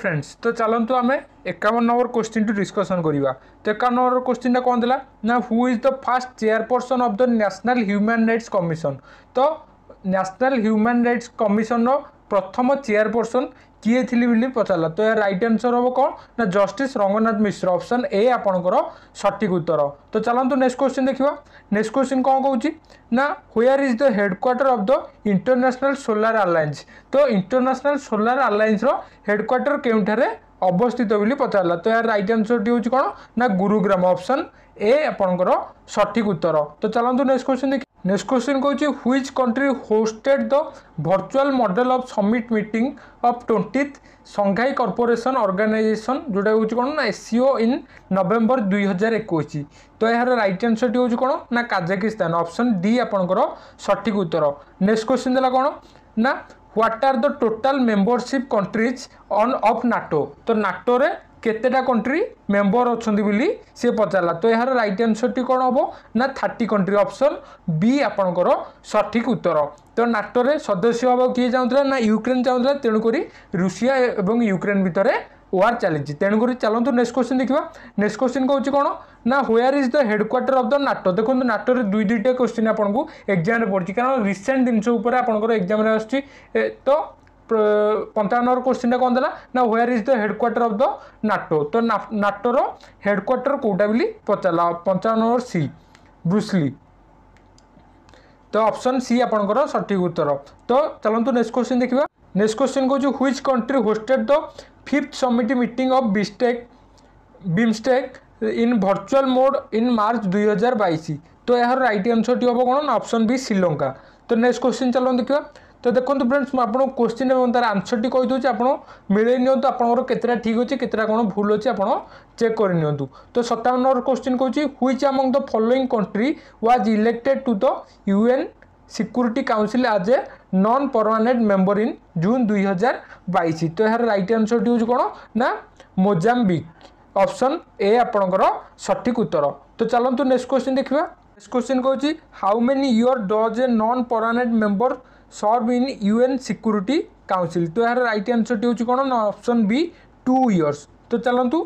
Friends ତ ଚାଲନ୍ତୁ ଆମେ ଏକାବନ ନମ୍ବର କୋଶ୍ଚିନ୍ଠୁ ଡିସ୍କସନ୍ କରିବା ତ ଏକାବନ ନମ୍ବର କୋଶ୍ଚିନ୍ଟା କ'ଣ ଥିଲା ନା who is the first chairperson of the National Human Rights Commission ତ ନ୍ୟାସନାଲ୍ ହ୍ୟୁମାନ୍ ରାଇଟ୍ସ କମିଶନ୍ର ପ୍ରଥମ ଚେୟାରପର୍ସନ୍ କିଏ ଥିଲେ ବୋଲି ପଚାରିଲା ତ ଏହା ରାଇଟ୍ ଆନ୍ସର୍ ହେବ କ'ଣ? ନା justice Ranganath Mishra option A ଆପଣଙ୍କର ସଠିକ୍ ଉତ୍ତର। ତ ଚାଲନ୍ତୁ ନେକ୍ସଟ କ୍ୱେଶ୍ଚିନ୍ ଦେଖିବା। ନେକ୍ସଟ କ୍ୱେଶ୍ଚିନ୍ କ'ଣ କହୁଛି? ନା where is the headquarter of the International Solar Alliance ତ ଇଣ୍ଟରନ୍ୟାସନାଲ୍ ସୋଲାର ଆଲାଏନ୍ସର ହେଡ଼କ୍ୱାର୍ଟର କେଉଁଠାରେ ଅବସ୍ଥିତ ବୋଲି ପଚାରିଲା। ତ ଏହାର ରାଇଟ୍ ଆନ୍ସର୍ଟି ହେଉଛି କ'ଣ? ନା ଗୁରୁଗ୍ରାମ ଅପସନ୍ ଏ ଆପଣଙ୍କର ସଠିକ୍ ଉତ୍ତର। ତ ଚାଲନ୍ତୁ ନେକ୍ସଟ କ୍ୱେଶ୍ଚିନ୍ ଦେଖି ନେକ୍ସଟ କ୍ୱେଶ୍ଚିନ୍ କହୁଛି which country hosted the virtual model of summit meeting of twentieth Shanghai corporation organization ଯେଉଁଟା ହେଉଛି କ'ଣ ନା ଏସିଓ ଇନ୍ ନଭେମ୍ବର ଦୁଇ ହଜାର ଏକୋଇଶ ତ ଏହାର ରାଇଟ୍ ଆନ୍ସର୍ଟି ହେଉଛି କ'ଣ ନା କାଜାକିସ୍ତାନ ଅପସନ୍ ଡି ଆପଣଙ୍କର ସଠିକ୍ ଉତ୍ତର ନେକ୍ସଟ କ୍ୱେଶ୍ଚିନ୍ ଦେଲା କ'ଣ? ନା what are the total membership countries on of NATO ତ ନାଟୋରେ କେତେଟା କଣ୍ଟ୍ରି ମେମ୍ବର ଅଛନ୍ତି ବୋଲି ସେ ପଚାରିଲା ତ ଏହାର ରାଇଟ୍ ଆନ୍ସର୍ଟି କ'ଣ ହେବ ନା ଥାର୍ଟି କଣ୍ଟ୍ରି ଅପସନ୍ ବି ଆପଣଙ୍କର ସଠିକ୍ ଉତ୍ତର ତ ନାଟୋରେ ସଦସ୍ୟ ହେବାକୁ କିଏ ଚାହୁଁଥିଲା ନା ୟୁକ୍ରେନ୍ ଚାହୁଁଥିଲା ତେଣୁକରି ରୁଷିଆ ଏବଂ ୟୁକ୍ରେନ୍ ଭିତରେ ওয়ার চালিছি তেণুকরি চালু নেক্সট কোশ্চিন দেখা নেক্সট কোশ্চিন কৌছি কোণ না where is the headquarter of the NATO দেখুন নাটোরে দুই দুইটা কোশ্চিন আপনার এক্সামে পড়ছে কারণ রিসেন্ট জিনিস উপরে আপনার এক্সামে আসছে তো ପଞ୍ଚାବନ ନମ୍ବର କୋଶ୍ଚିନ୍ଟା କ'ଣ ଦେଲା? ନା where is the headquarter of the NATO ତ ନାଟୋର ହେଡ଼କ୍ୱାର୍ଟର କେଉଁଟା ବୋଲି ପଚାରିଲା? ପଞ୍ଚାବନ ନମ୍ବର ସି ବ୍ରୁସଲି ତ ଅପସନ୍ ସି ଆପଣଙ୍କର ସଠିକ୍ ଉତ୍ତର। ତ ଚାଲନ୍ତୁ ନେକ୍ସଟ କୋଶ୍ଚିନ୍ ଦେଖିବା। ନେକ୍ସଟ କୋଶ୍ଚିନ୍ କହୁଛି which country hosted the fifth summit meeting of BIMSTEC BIMSTEC in virtual mode in March ଦୁଇହଜାର ବାଇଶ ତ ଏହାର ରାଇଟ୍ ଆନ୍ସରଟି ହେବ କ'ଣ? ନା ଅପସନ୍ ବି ଶ୍ରୀଲଙ୍କା। ତ ନେକ୍ସଟ କୋଶ୍ଚିନ୍ ଚାଲନ୍ତୁ ଦେଖିବା। দেখা তো দেখুন ফ্রেন্ডস ମୁଁ ଆପଣଙ୍କୁ କୋଶ୍ଚିନ୍ ଏବଂ ତାର ଆନ୍ସର୍ଟି କହିଦେଉଛି ଆପଣ ମିଳେଇ ନିଅନ୍ତୁ ଆପଣଙ୍କର କେତେଟା ଠିକ୍ ଅଛି କେତେଟା କ'ଣ ଭୁଲ ଅଛି ଆପଣ ଚେକ୍ କରିନିଅନ୍ତୁ ତ ସତାବନ ନମ୍ବର କୋଶ୍ଚିନ୍ କହୁଛି which among the following country was elected to the U N security council as a non permanent member in June ଦୁଇ ହଜାର ବାଇଶ ତ ଏହାର ରାଇଟ୍ ଆନ୍ସର୍ଟି ହେଉଛି କ'ଣ ନା ମୋଜାମ୍ବିକ୍ ଅପସନ୍ ଏ ଆପଣଙ୍କର ସଠିକ୍ ଉତ୍ତର ତ ଚାଲନ୍ତୁ ନେକ୍ସଟ କୋଶ୍ଚିନ୍ ଦେଖିବା ନେକ୍ସଟ କୋଶ୍ଚିନ୍ କହୁଛି how many year does a non permanent member serve in UN security council ତ ଏହାର ରାଇଟ୍ ଆନ୍ସର୍ଟି ହେଉଛି କ'ଣ ନା ଅପସନ୍ ବି ଟୁ ଇୟର୍ସ ତ ଚାଲନ୍ତୁ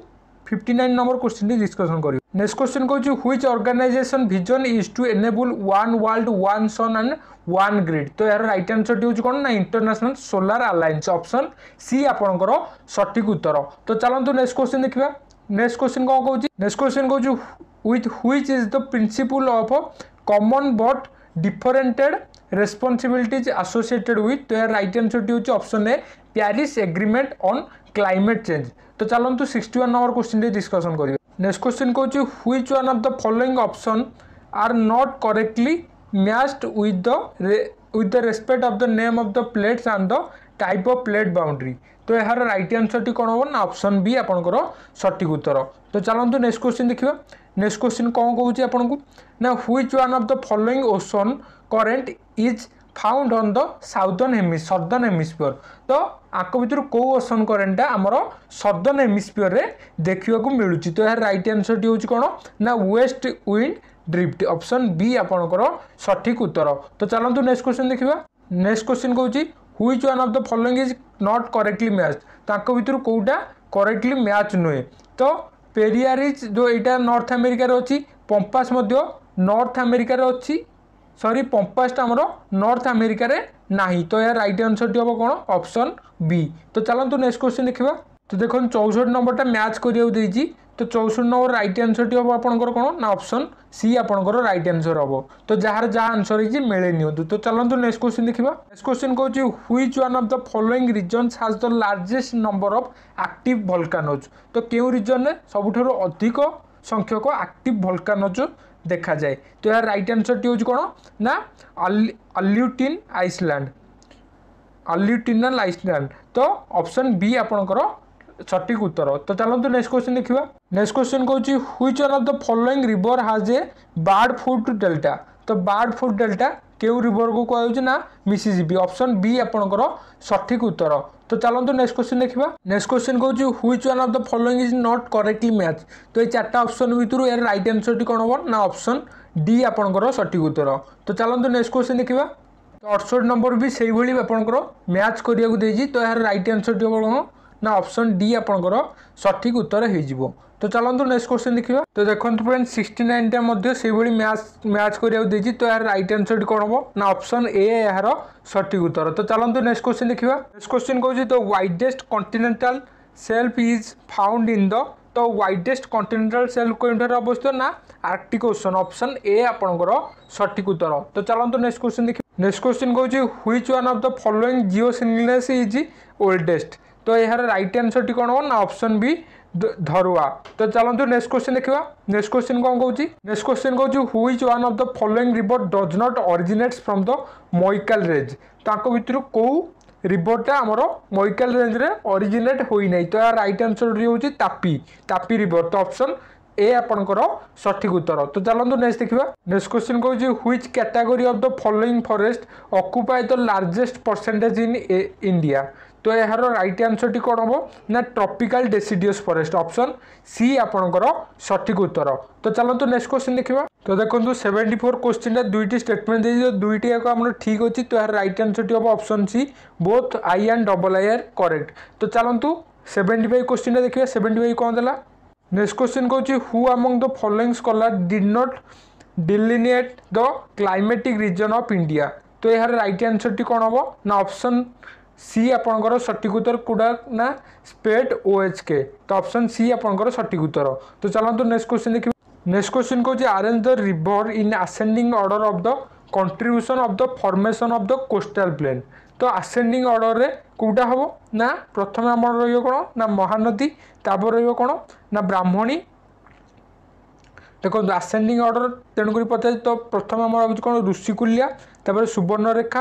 ଫିଫ୍ଟି ନାଇନ୍ ନମ୍ବର କୋଶ୍ଚିନ୍ଟି ଡିସ୍କସନ୍ କରିବୁ ନେକ୍ସଟ କୋଶ୍ଚିନ୍ କହୁଛି which organisation vision is to enable one world one sun and one grid ତ ଏହାର ରାଇଟ୍ ଆନ୍ସର୍ଟି ହେଉଛି କ'ଣ ନା international solar alliance option C ଆପଣଙ୍କର ସଠିକ୍ ଉତ୍ତର ତ ଚାଲନ୍ତୁ ନେକ୍ସଟ କୋଶ୍ଚିନ୍ ଦେଖିବା ନେକ୍ସଟ କୋଶ୍ଚିନ୍ କ'ଣ କହୁଛି ନେକ୍ସଟ କୋଶ୍ଚିନ୍ କହୁଛି with which is the principle of common but differentiated responsibilities associated with তো এর রাইট আনসারটি হচ্ছে option A Paris agreement on climate change তো চালু সিক্সটি ওয়ান নম্বর কোশ্চিনটি ডিসকশন করবে। Next question কৌছি which one of the following option are not correctly matched with the with the respect of the name of the plates and the type of plate boundary তো এর right আনসরটি কোণ হব না? Option B আপনার সঠিক উত্তর তো চালু নেক্সট কোশ্চিন দেখা ନେକ୍ସଟ କ୍ୱେଶ୍ଚିନ୍ କ'ଣ କହୁଛି ଆପଣଙ୍କୁ ନା which one of the following ocean current is found on the southern hemi southern hemisphere তো আক ভিতর কেউ ওসন করেন্টটা আমার সদর্ন হেমিস্ফিয়রের দেখা মিলুচি তো এর রাইট আনসরটি হচ্ছে কোণ না west wind drift option B আপনার সঠিক উত্তর তো চলতু নেক্সট কোশ্চেন দেখা next question কৌছি which one of the following is not correctly match তাঁর ভিতর কেউটা করেক্টলি ম্যাচ নুহে তো ପେରିଆରିଜ୍ ଯେଉଁ ଏଇଟା ନର୍ଥ ଆମେରିକାରେ ଅଛି ପମ୍ପାସ୍ ମଧ୍ୟ ନର୍ଥ ଆମେରିକାରେ ଅଛି ସରି ପମ୍ପାସଟା ଆମର ନର୍ଥ ଆମେରିକାରେ ନାହିଁ ତ ଏହା ରାଇଟ୍ ଆନ୍ସର୍ଟି ହେବ କ'ଣ ଅପସନ୍ বি তো চালন্তু নেক্সট কোশ্চিন দেখা তো দেখুন চৌষঠি নম্বরটা ম্যাচ করিয়া দিয়েছি তো চৌষঠি নম্বর রাইট আনসরটি হব আপনার কোণ না অপশন সি আপনার রাইট আনসর হব তো যার যা আনসর হয়েছে মেলে নিহতু তো চলতু নেক্সট কোশ্চিন দেখা next question কৌছি which one of the following regions has the largest number of active volcanoes তো কেউ রিজনে সবুঠার অধিক সংখ্যক আকটিভ ভলকানোজ দেখা যায় তো এর রাইট আনসরটি হচ্ছে কোণ না আল্লিউটিন আইসল্যান্ড আল্লিউটিনাল আইসল্যান্ড তো অপশন বি আপনার সঠিক উত্তর তো চলতু নেক্সট কোশ্চেন দেখা next question কৌছি which one of the following river has a bird foot delta তো বার্ড ফুট ডেল্টা কেউ রিভরକୁ କୁହାଯାଉଛି ନା ମିସିସିପି ଅପସନ୍ ବି ଆପଣଙ୍କର ସଠିକ୍ ଉତ୍ତର ତ ଚାଲନ୍ତୁ ନେକ୍ସଟ କ୍ୱେଶ୍ଚିନ୍ ଦେଖିବା ନେକ୍ସଟ କ୍ୱେଶ୍ଚିନ୍ କହୁଛି which one of the following is not correctly match ତ ଏଇ ଚାରିଟା ଅପସନ୍ ଭିତରୁ ଏହାର ରାଇଟ୍ ଆନ୍ସର୍ଟି କ'ଣ ହେବ ନା ଅପସନ୍ ଡି ଆପଣଙ୍କର ସଠିକ୍ ଉତ୍ତର ତ ଚାଲନ୍ତୁ ନେକ୍ସଟ କ୍ୱେଶ୍ଚିନ୍ ଦେଖିବା ତ ଅଠଷଠି ନମ୍ବର ବି ସେଇଭଳି ଆପଣଙ୍କର ମ୍ୟାଚ୍ କରିବାକୁ ଦେଇଛି ତ ଏହାର ରାଇଟ୍ ଆନ୍ସର୍ଟି ହେବ କ'ଣ ନା ଅପସନ୍ ଡି ଆପଣଙ୍କର ସଠିକ୍ ଉତ୍ତର ହେଇଯିବ ତ ଚାଲନ୍ତୁ ନେକ୍ସଟ କ୍ୱେଶ୍ଚନ୍ ଦେଖିବା ତ ଦେଖନ୍ତୁ ଫ୍ରେଣ୍ଡ ସିକ୍ସଟି ନାଇନଟା ମଧ୍ୟ ସେଇଭଳି ମ୍ୟାଚ୍ ମ୍ୟାଚ୍ କରିବାକୁ ଦେଇଛି ତ ଏହାର ରାଇଟ୍ ଆନ୍ସରଟି କ'ଣ ହେବ ନା ଅପସନ୍ ଏ ଏହାର ସଠିକ୍ ଉତ୍ତର ତ ଚାଲନ୍ତୁ ନେକ୍ସଟ କ୍ୱେଶ୍ଚନ୍ ଦେଖିବା ନେକ୍ସଟ କ୍ୱେଶ୍ଚନ୍ କହୁଛି ତ widest continental shelf is found in the ତ ୱାଇଡେଷ୍ଟ କଣ୍ଟିନେଣ୍ଟାଲ ସେଲ୍ଫ କେଉଁଠାରେ ଅବସ୍ଥିତ? ନା ଆର୍ଟିକ୍ ଓସନ୍ ଅପସନ୍ ଏ ଆପଣଙ୍କର ସଠିକ୍ ଉତ୍ତର। ତ ଚାଲନ୍ତୁ ନେକ୍ସଟ କ୍ୱେଶ୍ଚନ୍ ଦେଖିବା। ନେକ୍ସଟ କ୍ୱେଶ୍ଚନ୍ କହୁଛି which one of the following geosynclines is oldest ତ ଏହାର ରାଇଟ୍ ଆନ୍ସରଟି କ'ଣ ହେବ ନା ଅପସନ୍ ବି ଧରୁଆ। ତ ଚାଲନ୍ତୁ ନେକ୍ସଟ କ୍ୱେଶ୍ଚନ୍ ଦେଖିବା। ନେକ୍ସଟ କ୍ୱେଶ୍ଚନ୍ କ'ଣ କହୁଛି? ନେକ୍ସଟ କ୍ୱେଶ୍ଚନ୍ କହୁଛି which one of the following river does not originates from the Maikal range ତାଙ୍କ ଭିତରୁ କେଉଁ ରିଭରଟା ଆମର ମଇକାଲ ରେଞ୍ଜରେ ଅରିଜିନେଟ୍ ହୋଇନାହିଁ? ତ ଏହା ରାଇଟ୍ ଆନ୍ସରଟି ହେଉଛି ତାପି। ତାପି ରିଭର ତ ଅପସନ୍ ଏ ଆପଣଙ୍କର ସଠିକ୍ ଉତ୍ତର। ତ ଚାଲନ୍ତୁ ନେକ୍ସଟ ଦେଖିବା। ନେକ୍ସଟ କ୍ୱେଶ୍ଚନ୍ କହୁଛି which category of the following forest occupy the largest percentage in India তো এর রাইট আনসরটি কোণ হব না tropical deciduous forest option C আপনার সঠিক উত্তর তো চলতু নেক্সট কোশ্চিন দেখা তো দেখুন সেভেন্টি ফোর কোশ্চিনটা দুইটি স্টেটমেন্ট দিয়েছি দুইটি যাক আমার ঠিক অছি তো এর রাইট আনসরটি হব option C both I and double I are correct তো চলতু সেভেন্টি ফাইভ কোশ্চিনটা দেখা সেভেন্টি ফাইভ কম দেলা next question কৌছি who among the following scholar did not delineate the climatic region of India তো এর রাইট আনসরটি কোণ হব না অপশন ସି ଆପଣଙ୍କର ସଠିକ୍ ଉତ୍ତର କେଉଁଟା ନା ସ୍ପେଟ୍ ଓ ଏଚ୍ କେ ତ ଅପସନ୍ ସି ଆପଣଙ୍କର ସଠିକ୍ ଉତ୍ତର। ତ ଚାଲନ୍ତୁ ନେକ୍ସଟ କ୍ୱେଶ୍ଚିନ୍ ଦେଖିବା। ନେକ୍ସଟ କ୍ୱେଶ୍ଚିନ୍ କହୁଛି arrange the river in ascending order of the contribution of the formation of the coastal plain ତ ଆସେଣ୍ଡିଂ ଅର୍ଡ଼ରରେ କେଉଁଟା ହେବ? ନା ପ୍ରଥମେ ଆମର ରହିବ କ'ଣ? ନା ମହାନଦୀ ତାପରେ ରହିବ କ'ଣ? ନା ବ୍ରାହ୍ମଣୀ? ଦେଖନ୍ତୁ ଆସେଣ୍ଡିଂ ଅର୍ଡ଼ର ତେଣୁକରି ପଚାରିଛି ତ ପ୍ରଥମେ ଆମର ହେଉଛି କ'ଣ? ଋଷିକୁଲ୍ୟା। ତାପରେ ସୁବର୍ଣ୍ଣରେଖା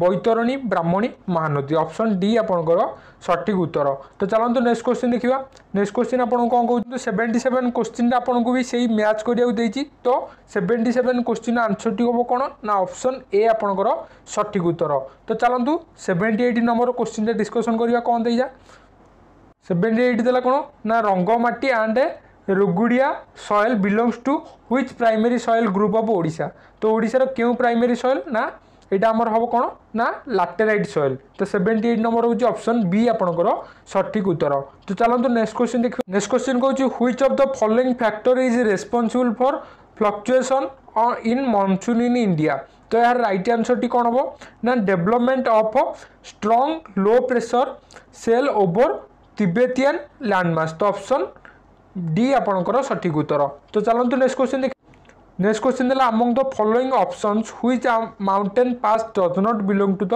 ବୈତରଣୀ ବ୍ରାହ୍ମଣୀ ମହାନଦୀ ଅପସନ୍ ଡି ଆପଣଙ୍କର ସଠିକ୍ ଉତ୍ତର। ତ ଚାଲନ୍ତୁ ନେକ୍ସଟ କ୍ୱେଶ୍ଚିନ୍ ଦେଖିବା। ନେକ୍ସଟ କ୍ୱେଶ୍ଚିନ୍ ଆପଣଙ୍କୁ କ'ଣ କହୁଛନ୍ତି? ସେଭେଣ୍ଟି ସେଭେନ୍ କ୍ୱେଶ୍ଚିନ୍ଟା ଆପଣଙ୍କୁ ବି ସେଇ ମ୍ୟାଚ୍ କରିବାକୁ ଦେଇଛି। ତ ସେଭେଣ୍ଟି ସେଭେନ୍ କ୍ୱେଶ୍ଚିନ୍ ଆନ୍ସରଟି ହେବ କ'ଣ? ନା ଅପସନ୍ ଏ ଆପଣଙ୍କର ସଠିକ୍ ଉତ୍ତର। ତ ଚାଲନ୍ତୁ ସେଭେଣ୍ଟି ଏଇଟ୍ ନମ୍ବର କ୍ୱେଶ୍ଚିନ୍ଟା ଡିସ୍କସନ୍ କରିବା କ'ଣ ଦେଇଯା। ସେଭେଣ୍ଟି ଏଇଟ୍ ଦେଲା କ'ଣ? ନା Rangamati and ରୁଗୁଡ଼ିଆ soil belongs to which primary soil group of Odisha ତ ଓଡ଼ିଶାର କେଉଁ ପ୍ରାଇମେରୀ ସଏଲ୍ ନା এটা আমার হব কোণ না লাটেরাইট সয়েল তো সেভেন্টি এইট নম্বর হচ্ছে অপশন বি আপনার সঠিক উত্তর তো চলতু নেক্সট কোশ্চিন দেখি next question কৌছি which of the following factor is responsible for fluctuation in monsoon in India তো এর রাইট আনসরটি কোণ হব না development of strong low pressure cell over Tibetan landmass তো অপশন ডি আপনার সঠিক উত্তর তো চলতু নেক্সট কোশ্চিন দেখি next question দেলা among the following options which mountain pass does not belong to the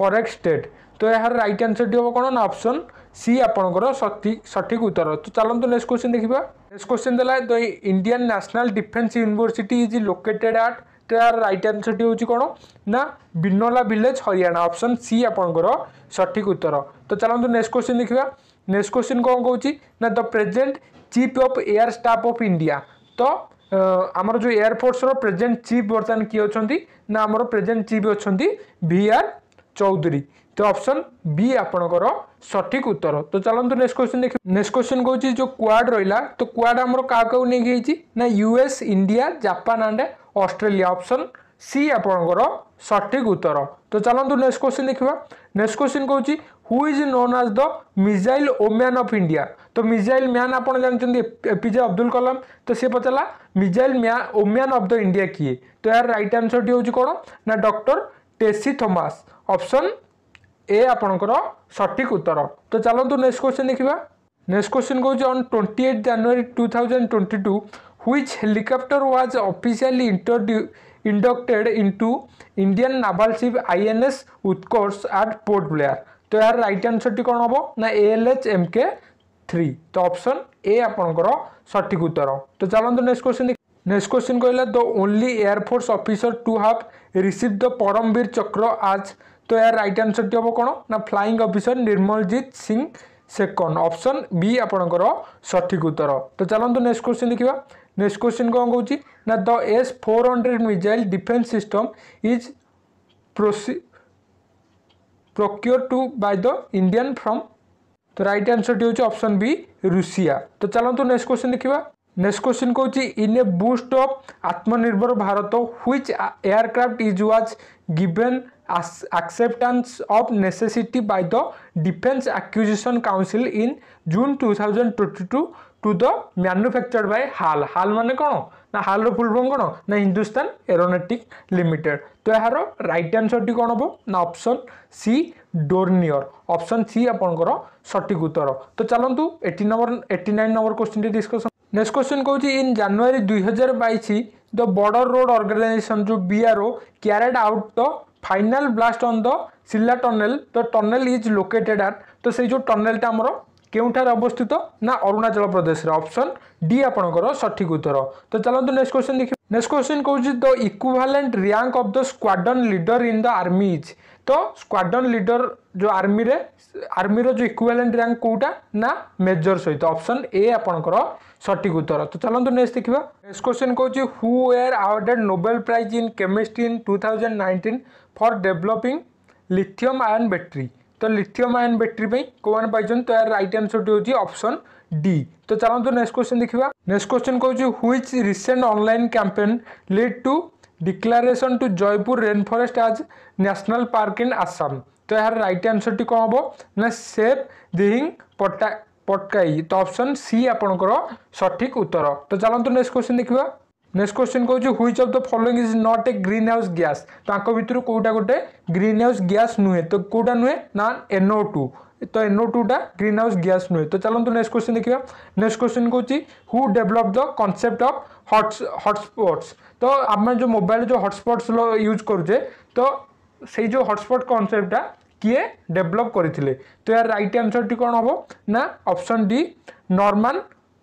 correct state তো এর রাইট আনসরটি হব কোণ না অপশন সি আপনার সঠিক সঠিক উত্তর তো চলতু নেক্সট কোশ্চিন দেখা next question দেলা the Indian National Defence University is located at তো এর রাইট আনসরটি হচ্ছে কোণ না Binola village Haryana option C আপনার সঠিক উত্তর তো চলতু নেক্সট কোশ্চিন দেখা নেক্সট কোশ্চিন কম কৌছি না the present chief of air staff of India તો ଆମର ଯେଉଁ ଏୟାରଫୋର୍ସର ପ୍ରେଜେଣ୍ଟ ଚିଫ୍ ବର୍ତ୍ତମାନ କିଏ ଅଛନ୍ତି ନା ଆମର ପ୍ରେଜେଣ୍ଟ ଚିଫ୍ ଅଛନ୍ତି ଭି ଆର୍ ଚୌଧୁରୀ ତ ଅପସନ୍ ବି ଆପଣଙ୍କର ସଠିକ୍ ଉତ୍ତର ତ ଚାଲନ୍ତୁ ନେକ୍ସଟ କ୍ୱେଶ୍ଚନ୍ ଦେଖି ନେକ୍ସଟ କ୍ୱେଶ୍ଚନ୍ କହୁଛି ଯେଉଁ କ୍ୱାଡ୍ ରହିଲା ତ କ୍ୱାଡ୍ ଆମର କାହା କାହାକୁ ନେଇକି ହେଇଛି ନା US India Japan and Australia option C ଆପଣଙ୍କର সঠিক উত্তর তো চলতু নেক্সট কোশ্চিন দেখা next question কৌছি who is known as the missile woman of India তো মিজাইল ম্যান আপনার জাঁচান এপিজে অব্দুল কলাম তো সে পচারা missile man woman of the India কি তো এর রাইট আনসরটি হচ্ছে কোণ না doctor Tessy Thomas option A आपणकर सठिक उत्तर तो चलतु नेक्स्ट क्वेश्चन देखा नेक्स्ट क्वेश्चन कौन on twenty eight January two thousand twenty two which helicopter was officially introduce inducted into Indian naval ship INS Utkarsh at Port Blair তো এর right আনসরটি কোণ হব না এএলএচ এম কে থ্রি তো option A আপনার সঠিক উত্তর তো চলতু নেক্সট কোশ্চিন নেক্সট কোশ্চিন কহিলা the only air force officer to have receive the Paramvir Chakra as তো এর রাইট আনসরটি হব কোণ না flying officer Nirmaljit Singh Sekhon option B আপনার সঠিক উত্তর তো চলতু নেক্সট কোশ্চিন দেখা নেক্সট কোশ্চিন কম কৌছি না the S four hundred missile defence system is procure procure to by the Indian from তো রাইট আনসরটি হচ্ছে অপশন বি রুষিয়া তো চালন্তু নেক্সট কোশ্চেন দেখা next question কৌছি in a boost of Atmanirbhar Bharat which aircraft is was given acceptance of necessity by the Defense Acquisition Council in June 2022 to the manufactured by HAL. HAL মানে কোন না HAL র full form কোন না Hindustan এরোনটিক limited তো এর right আনসরটি কোন হব না option C Dornier option C আপনার সঠিক উত্তর তো চলতু eighty number eighty nine number কোশ্চিনটি discussion next question কৌছি ইন জানুয়ারি দুই হাজার বাইশ দ বর্ডর রোড অর্গানাইজেসন যে BRO carried out the final blast on the Sela tunnel the tunnel is located at তো সেই যে টনেলটা আমার কেউঠার অবস্থিত না অরুণাচল প্রদেশের অপশন ডি আপনার সঠিক উত্তর তো চলতু নেক্সট কোশ্চেন দেখি next question কৌছি the equivalent rank of the squadron leader in the army is তো স্কোয়াডন লিডর যে আর্মিরে আর্মির যে ইকুভালেন্ট র্যাঙ্ক কোটা না মেজর সহিত অপশন এ আপনার ସଠିକ୍ ଉତ୍ତର ତ ଚାଲନ୍ତୁ ନେକ୍ସଟ ଦେଖିବା ନେକ୍ସଟ କ୍ୱେଶ୍ଚନ୍ କହୁଛି who are awarded Nobel prize in chemistry in two thousand nineteen for developing lithium ion battery ତ ଲିଥିୟମ୍ ଆୟନ୍ ବ୍ୟାଟେରୀ ପାଇଁ କେଉଁମାନେ ପାଇଛନ୍ତି ତ ଏହାର ରାଇଟ୍ ଆନ୍ସର୍ଟି ହେଉଛି ଅପସନ୍ ଡି ତ ଚାଲନ୍ତୁ ନେକ୍ସଟ କ୍ୱେଶ୍ଚନ୍ ଦେଖିବା ନେକ୍ସଟ କ୍ୱେଶ୍ଚନ୍ କହୁଛି which recent online campaign lead to declaration to Jeypore rain forest as national park in Assam তো এর রাইট আনসরটি কম হব না সেভ দিহিং পটা ପଟକାଇ ତ ଅପସନ୍ ସି ଆପଣଙ୍କର ସଠିକ୍ ଉତ୍ତର ତ ଚାଲନ୍ତୁ ନେକ୍ସଟ କ୍ୱେଶ୍ଚିନ୍ ଦେଖିବା ନେକ୍ସଟ କ୍ୱେଶ୍ଚିନ୍ କହୁଛି which of the following is not a greenhouse gas ତ ଆଙ୍କ ଭିତରୁ କେଉଁଟା ଗୋଟେ ଗ୍ରୀନ୍ ହାଉସ୍ ଗ୍ୟାସ୍ ନୁହେଁ ତ କେଉଁଟା ନୁହେଁ ନା ଏନ୍ଓ ଟୁ ତ ଏନ୍ଓ ଟୁଟା ଗ୍ରୀନ୍ ହାଉସ୍ ଗ୍ୟାସ୍ ନୁହେଁ ତ ଚାଲନ୍ତୁ ନେକ୍ସଟ କ୍ୱେଶ୍ଚିନ୍ ଦେଖିବା ନେକ୍ସଟ କ୍ୱେଶ୍ଚିନ୍ କହୁଛି who develop the concept of hot hotspots ତ ଆମେ ଯେଉଁ ମୋବାଇଲ ଯେଉଁ ହଟ୍ସ୍ପଟ୍ସ ୟୁଜ୍ କରୁଛେ ତ ସେଇ ଯେଉଁ ହଟ୍ସ୍ପଟ୍ କନସେପ୍ଟଟା କିଏ ଡେଭଲପ୍ କରିଥିଲେ ତ ଏହାର ରାଇଟ୍ ଆନ୍ସର୍ଟି କ'ଣ ହେବ ନା ଅପସନ୍ ଡି ନର୍ମାନ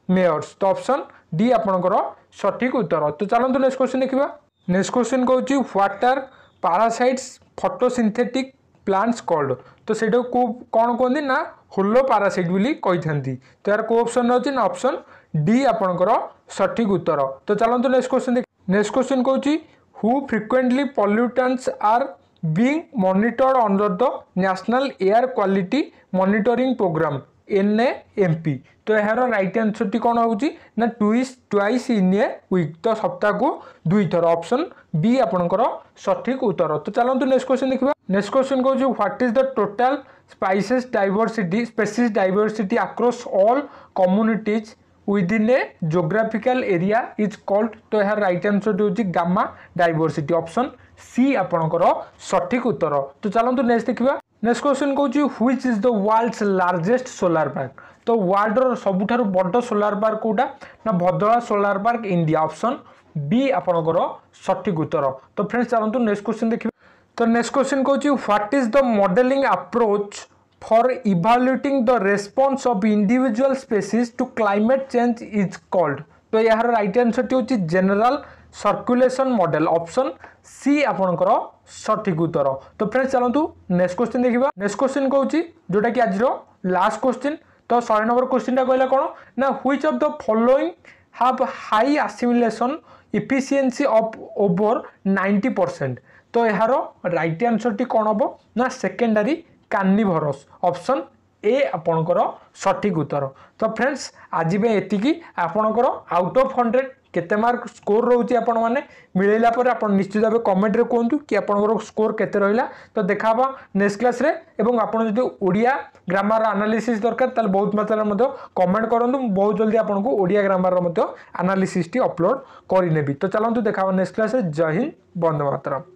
ମେୟର୍ସ ତ ଅପସନ୍ ଡି ଆପଣଙ୍କର ସଠିକ୍ ଉତ୍ତର ତ ଚାଲନ୍ତୁ ନେକ୍ସଟ କ୍ୱେଶ୍ଚିନ୍ ଦେଖିବା ନେକ୍ସଟ କ୍ୱେଶ୍ଚିନ୍ କହୁଛି what are parasites photosynthetic plants called ତ ସେଇଟାକୁ କେଉଁ କ'ଣ କୁହନ୍ତି ନା ହୋଲୋ ପାରାସାଇଟ୍ ବୋଲି କହିଥାନ୍ତି ତ ଏହାର କେଉଁ ଅପସନ୍ ଅଛି ନା ଅପସନ୍ ଡି ଆପଣଙ୍କର ସଠିକ୍ ଉତ୍ତର ତ ଚାଲନ୍ତୁ ନେକ୍ସଟ କ୍ୱେଶ୍ଚିନ୍ ନେକ୍ସଟ କ୍ୱେଶ୍ଚିନ୍ କହୁଛି how frequently pollutants are being monitored under the National Air Quality Monitoring Program NAMP তো ଏହାର ରାଇଟ୍ ଆନ୍ସର୍ଟି କ'ଣ ହେଉଛି ନା twice twice in a week ତ ସପ୍ତାହକୁ ଦୁଇଥର ଅପସନ୍ ବି ଆପଣଙ୍କର ସଠିକ୍ ଉତ୍ତର ତ ଚାଲନ୍ତୁ ନେକ୍ସଟ କ୍ୱେଶ୍ଚନ୍ ଦେଖିବା ନେକ୍ସଟ କ୍ୱେଶ୍ଚନ୍ କହୁଛି what is the total species diversity species diversity across all communities species diversity across all communities within a geographical area is called तो यार राइट आंसर टी हूँ गामा डायवर्सिटी ऑप्शन सी आपणकर सठिक उत्तर तो चलते next देखा नेक्स्ट क्वेश्चन कौन which is the world's largest solar park तो वर्ल्डर सबुठ बड़ सोलार पार्क कौटा ना Bhadla solar park India option B आपणकर सठिक उत्तर तो फ्रेंड्स चलते नेक्स्ट क्वेश्चन देखिए तो नेक्स्ट क्वेश्चन कौन what is the modelling approach for evaluating the response of individual species to climate change is called तो यार राइट आंसर टी हूँ general circulation model option C आपणकर सठिक उत्तर तो फ्रेंड्स चलतु नेक्स्ट क्वेश्चन देखा नेक्स्ट क्वेश्चन कौन जोटा कि आज लास्ट क्वेश्चन तो शहे नंबर क्वेश्चन कहला कौन ना which of the following have high assimilation efficiency of over ninety percent तो यार रईट आंसर टी कौन हम ना सेकेंडारी କାର୍ନିଭରସ୍ ଅପସନ୍ ଏ ଆପଣଙ୍କର ସଠିକ୍ ଉତ୍ତର। ତ ଫ୍ରେଣ୍ଡସ୍ ଆଜି ପାଇଁ ଏତିକି। ଆପଣଙ୍କର ଆଉଟ୍ ଅଫ୍ ହଣ୍ଡ୍ରେଡ଼ କେତେ ମାର୍କ ସ୍କୋର ରହୁଛି ଆପଣମାନେ? ମିଳେଇଲା ପରେ ଆପଣ ନିଶ୍ଚିତ ଭାବେ କମେଣ୍ଟରେ କୁହନ୍ତୁ କି ଆପଣଙ୍କର ସ୍କୋର କେତେ ରହିଲା। ତ ଦେଖା ହେବା ନେକ୍ସଟ କ୍ଲାସ୍ରେ ଏବଂ ଆପଣ ଯଦି ଓଡ଼ିଆ ଗ୍ରାମାର ଆନାଲିସିସ୍ ଦରକାର ତାହେଲେ ବହୁତ ମାତ୍ରାରେ ମଧ୍ୟ କମେଣ୍ଟ କରନ୍ତୁ। ମୁଁ ବହୁତ ଜଲ୍ଦି ଆପଣଙ୍କୁ ଓଡ଼ିଆ ଗ୍ରାମାରର ମଧ୍ୟ ଆନାଲିସିସ୍ଟି ଅପଲୋଡ଼ କରିନେବି। ତ ଚାଲନ୍ତୁ ଦେଖା ହେବା ନେକ୍ସଟ କ୍ଲାସ୍ରେ ଜୟ ହିନ୍ଦ ବନ୍ଦେ ମାତରମ୍।